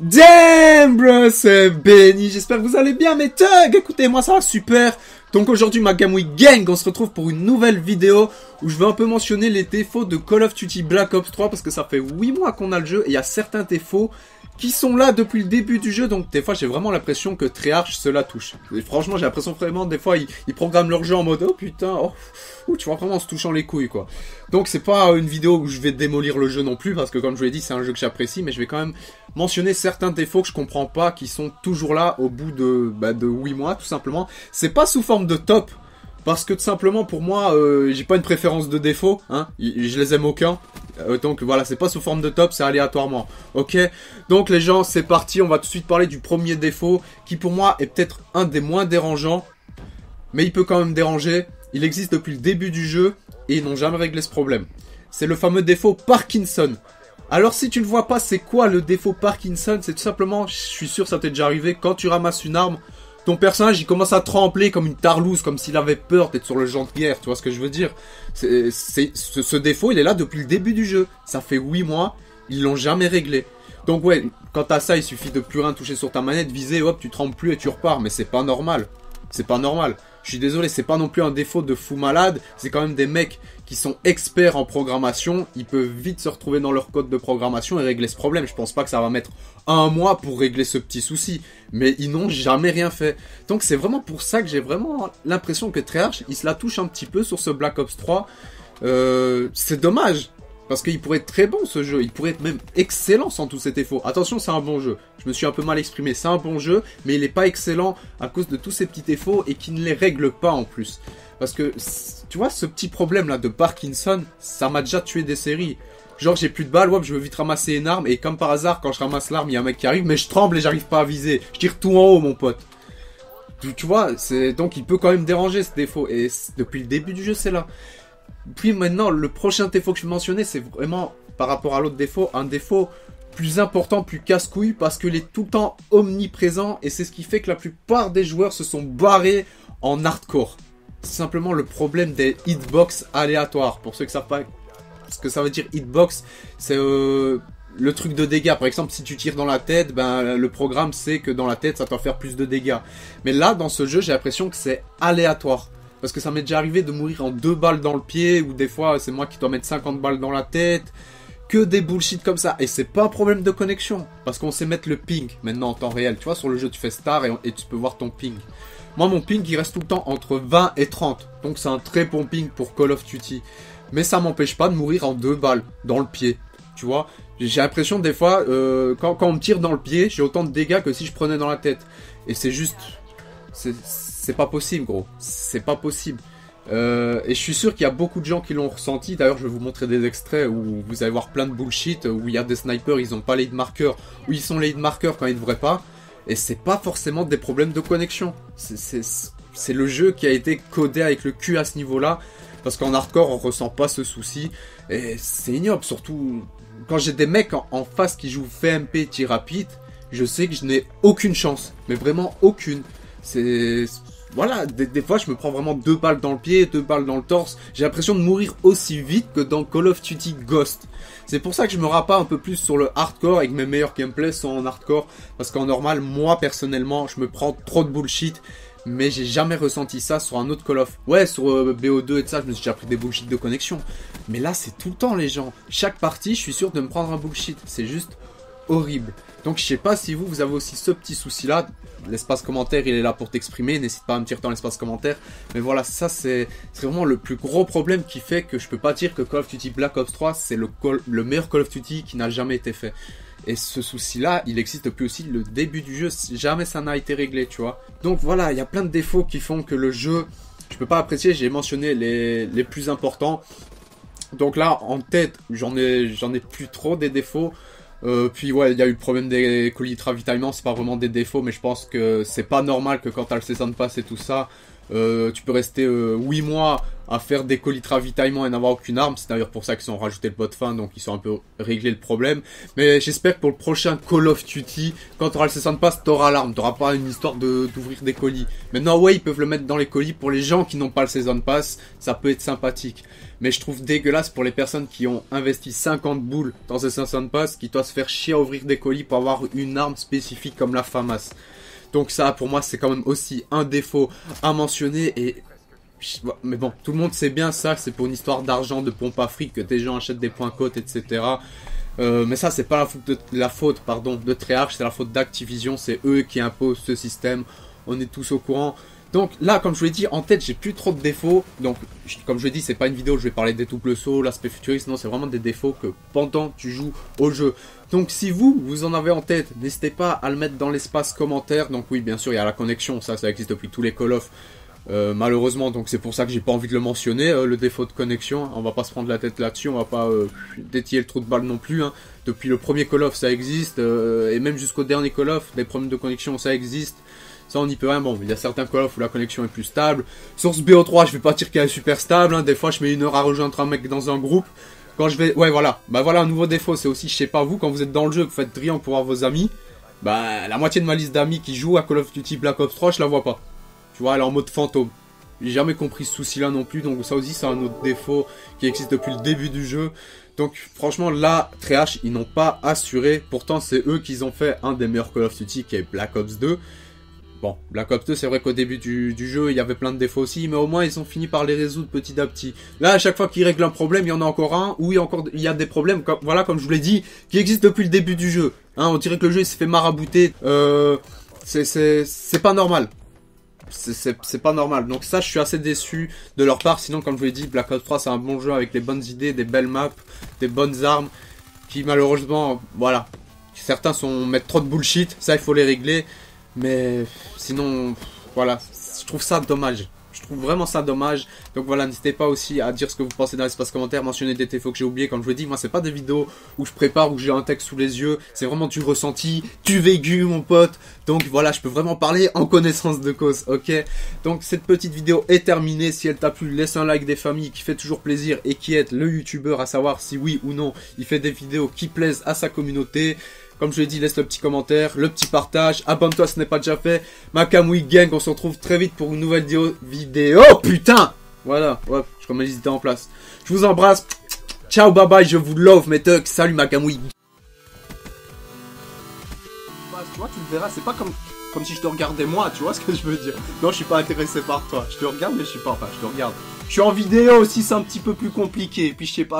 Damn bro, c'est Benny, j'espère que vous allez bien mes thugs, écoutez moi ça va super. Donc aujourd'hui ma Game Gang, on se retrouve pour une nouvelle vidéo où je vais un peu mentionner les défauts de Call of Duty Black Ops 3 parce que ça fait 8 mois qu'on a le jeu et il y a certains défauts qui sont là depuis le début du jeu, donc des fois j'ai vraiment l'impression que Treyarch cela touche. Franchement j'ai l'impression vraiment des fois ils, programment leur jeu en mode oh putain, oh, tu vois vraiment en se touchant les couilles quoi. Donc c'est pas une vidéo où je vais démolir le jeu non plus parce que comme je vous l'ai dit c'est un jeu que j'apprécie mais je vais quand même mentionner certains défauts que je comprends pas qui sont toujours là au bout de, bah, de 8 mois tout simplement. C'est pas sous forme de top parce que tout simplement pour moi euh, j'ai pas une préférence de défaut, hein, je les aime aucun. Euh, donc voilà, c'est pas sous forme de top, c'est aléatoirement. Ok? Donc les gens, c'est parti, on va tout de suite parler du premier défaut, qui pour moi est peut-être un des moins dérangeants, mais il peut quand même déranger. Il existe depuis le début du jeu, et ils n'ont jamais réglé ce problème. C'est le fameux défaut Parkinson. Alors si tu ne vois pas, c'est quoi le défaut Parkinson C'est tout simplement, je suis sûr ça t'est déjà arrivé, quand tu ramasses une arme, ton personnage il commence à trembler comme une tarlouse, comme s'il avait peur d'être sur le champ de guerre, tu vois ce que je veux dire? C'est, ce, défaut il est là depuis le début du jeu, ça fait 8 mois, ils l'ont jamais réglé. Donc ouais, quand t'as ça, il suffit de plus rien toucher sur ta manette, viser, hop, tu trembles plus et tu repars, mais c'est pas normal. C'est pas normal. Je suis désolé, c'est pas non plus un défaut de fou malade, c'est quand même des mecs qui sont experts en programmation, ils peuvent vite se retrouver dans leur code de programmation et régler ce problème. Je pense pas que ça va mettre un mois pour régler ce petit souci, mais ils n'ont jamais rien fait. Donc c'est vraiment pour ça que j'ai vraiment l'impression que Treyarch, il se la touche un petit peu sur ce Black Ops 3. Euh, c'est dommage, parce qu'il pourrait être très bon ce jeu, il pourrait être même excellent sans tous ces défauts. Attention, c'est un bon jeu. Je me suis un peu mal exprimé, c'est un bon jeu, mais il n'est pas excellent à cause de tous ces petits défauts et qui ne les règle pas en plus. Parce que, tu vois, ce petit problème là de Parkinson, ça m'a déjà tué des séries. Genre j'ai plus de balles, ouais, je veux vite ramasser une arme et comme par hasard quand je ramasse l'arme, il y a un mec qui arrive, mais je tremble et j'arrive pas à viser. Je tire tout en haut mon pote. Tu, vois, donc il peut quand même déranger ce défaut et depuis le début du jeu c'est là. Puis maintenant, le prochain défaut que je vais mentionner, c'est vraiment, par rapport à l'autre défaut, un défaut plus important, plus casse-couille, parce qu'il est tout le temps omniprésent, et c'est ce qui fait que la plupart des joueurs se sont barrés en hardcore. C'est simplement le problème des hitbox aléatoires. Pour ceux qui savent pas ce que ça veut dire hitbox, c'est euh, le truc de dégâts. Par exemple, si tu tires dans la tête, ben le programme sait que dans la tête, ça va faire plus de dégâts. Mais là, dans ce jeu, j'ai l'impression que c'est aléatoire. Parce que ça m'est déjà arrivé de mourir en deux balles dans le pied, ou des fois c'est moi qui dois mettre 50 balles dans la tête. Que des bullshit comme ça. Et c'est pas un problème de connexion. Parce qu'on sait mettre le ping maintenant en temps réel. Tu vois, sur le jeu, tu fais star et, tu peux voir ton ping. Moi, mon ping, il reste tout le temps entre 20 et 30. Donc c'est un très bon ping pour Call of Duty. Mais ça m'empêche pas de mourir en deux balles dans le pied. Tu vois, j'ai l'impression des fois, euh, quand, quand on me tire dans le pied, j'ai autant de dégâts que si je prenais dans la tête. Et c'est juste pas possible, gros. C'est pas possible. Euh, et je suis sûr qu'il y a beaucoup de gens qui l'ont ressenti. D'ailleurs, je vais vous montrer des extraits où vous allez voir plein de bullshit, où il y a des snipers, ils ont pas les markers, où ils sont les markers quand ils devraient pas. Et c'est pas forcément des problèmes de connexion. C'est le jeu qui a été codé avec le cul à ce niveau-là. Parce qu'en hardcore, on ressent pas ce souci. Et c'est ignoble, surtout quand j'ai des mecs en, face qui jouent FMP tir rapide, je sais que je n'ai aucune chance. Mais vraiment aucune. C'est voilà, des, fois je me prends vraiment deux balles dans le pied, deux balles dans le torse. J'ai l'impression de mourir aussi vite que dans Call of Duty Ghost. C'est pour ça que je me pas un peu plus sur le hardcore et que mes meilleurs gameplays sont en hardcore. Parce qu'en normal, moi personnellement, je me prends trop de bullshit. Mais j'ai jamais ressenti ça sur un autre Call of. Ouais, sur euh, BO2 et ça, je me suis déjà pris des bullshit de connexion. Mais là, c'est tout le temps, les gens. Chaque partie, je suis sûr de me prendre un bullshit. C'est juste horrible. Donc je sais pas si vous, vous avez aussi ce petit souci là. L'espace commentaire, il est là pour t'exprimer. N'hésite pas à me tirer dans l'espace commentaire. Mais voilà, ça c'est vraiment le plus gros problème qui fait que je peux pas dire que Call of Duty Black Ops 3 c'est le, le meilleur Call of Duty qui n'a jamais été fait. Et ce souci-là, il existe depuis aussi le début du jeu. Jamais ça n'a été réglé, tu vois. Donc voilà, il y a plein de défauts qui font que le jeu, je peux pas apprécier. J'ai mentionné les, les plus importants. Donc là, en tête, j'en ai, j'en ai plus trop des défauts. Euh, puis ouais, il y a eu le problème des colis de ravitaillement, c'est pas vraiment des défauts, mais je pense que c'est pas normal que quand t'as le season pass et tout ça, Euh, tu peux rester 8 mois à faire des colis de ravitaillement et n'avoir aucune arme. C'est d'ailleurs pour ça qu'ils ont rajouté le bot fin, donc ils sont un peu réglé le problème. Mais j'espère que pour le prochain Call of Duty, quand tu auras le Season Pass, tu auras l'arme. Tu pas une histoire d'ouvrir des colis. Maintenant, ouais, ils peuvent le mettre dans les colis pour les gens qui n'ont pas le Season Pass. Ça peut être sympathique. Mais je trouve dégueulasse pour les personnes qui ont investi 50 boules dans ce Season Pass, qui doivent se faire chier à ouvrir des colis pour avoir une arme spécifique comme la FAMAS. Donc ça, pour moi, c'est quand même aussi un défaut à mentionner et mais bon, tout le monde sait bien ça, c'est pour une histoire d'argent, de pompe à fric, que tes gens achètent des points cotes, etc. Euh, mais ça, c'est pas la faute, de, la faute pardon, de Treyarch, c'est la faute d'Activision, c'est eux qui imposent ce système. On est tous au courant. Donc là, comme je vous l'ai dit, en tête, j'ai plus trop de défauts. Donc, comme je l'ai dit, c'est pas une vidéo où je vais parler des doubles sauts, l'aspect futuriste. Non, c'est vraiment des défauts que pendant tu joues au jeu. Donc, si vous, vous en avez en tête, n'hésitez pas à le mettre dans l'espace commentaire. Donc oui, bien sûr, il y a la connexion. Ça, ça existe depuis tous les Call of. Euh, malheureusement, donc c'est pour ça que j'ai pas envie de le mentionner, euh, le défaut de connexion. On va pas se prendre la tête là-dessus, on va pas euh, le trou de balle non plus. Hein. Depuis le premier Call of, ça existe, et même jusqu'au dernier Call of, des problèmes de connexion, ça existe. Ça, on n'y peut rien. Bon, il y a certains Call of où la connexion est plus stable. Source BO3, je vais pas dire qu'elle est super stable. Hein. Des fois, je mets une heure à rejoindre un mec dans un groupe. Quand je vais, ouais, voilà. Bah voilà, un nouveau défaut, c'est aussi, je sais pas vous, quand vous êtes dans le jeu, que vous faites triangle pour voir vos amis. Bah, la moitié de ma liste d'amis qui jouent à Call of Duty Black Ops 3, je la vois pas. Tu vois, elle est en mode fantôme. J'ai jamais compris ce souci-là non plus, donc ça aussi c'est un autre défaut qui existe depuis le début du jeu. Donc franchement là, Treyarch, ils n'ont pas assuré, pourtant c'est eux qui ont fait un des meilleurs Call of Duty qui est Black Ops 2. Bon, Black Ops 2, c'est vrai qu'au début du, jeu, il y avait plein de défauts aussi, mais au moins ils ont fini par les résoudre petit à petit. Là, à chaque fois qu'ils règlent un problème, il y en a encore un, ou il y a encore il y a des problèmes, comme, voilà, comme je vous l'ai dit, qui existent depuis le début du jeu. Hein, on dirait que le jeu s'est fait marabouter. Euh, c'est pas normal c'est pas normal. Donc ça, je suis assez déçu de leur part. Sinon, comme je vous l'ai dit, Black Ops 3, c'est un bon jeu avec les bonnes idées, des belles maps, des bonnes armes, qui malheureusement, voilà, certains sont mettent trop de bullshit. Ça, il faut les régler. Mais sinon, voilà, je trouve ça dommage. Je trouve vraiment ça dommage. Donc voilà, n'hésitez pas aussi à dire ce que vous pensez dans l'espace commentaire, mentionner des défauts que j'ai oubliés. Comme je vous dis, moi c'est pas des vidéos où je prépare, où j'ai un texte sous les yeux. C'est vraiment du ressenti, du vécu, mon pote. Donc voilà, je peux vraiment parler en connaissance de cause, ok? Donc cette petite vidéo est terminée. Si elle t'a plu, laisse un like des familles qui fait toujours plaisir et qui est le youtubeur à savoir si oui ou non il fait des vidéos qui plaisent à sa communauté. Comme je l'ai dit, laisse le petit commentaire, le petit partage, abonne-toi si ce n'est pas déjà fait. Makamui Gang, on se retrouve très vite pour une nouvelle vidéo. Oh putain Voilà, hop, je remets les idées en place. Je vous embrasse. Ciao, bye bye, je vous love mes tucks. Salut Makamui. Tu vois, tu le verras, c'est pas comme, comme si je te regardais moi, tu vois ce que je veux dire. Non, je suis pas intéressé par toi. Je te regarde, mais je suis pas, enfin, je te regarde. Je suis en vidéo aussi, c'est un petit peu plus compliqué. Puis je sais pas.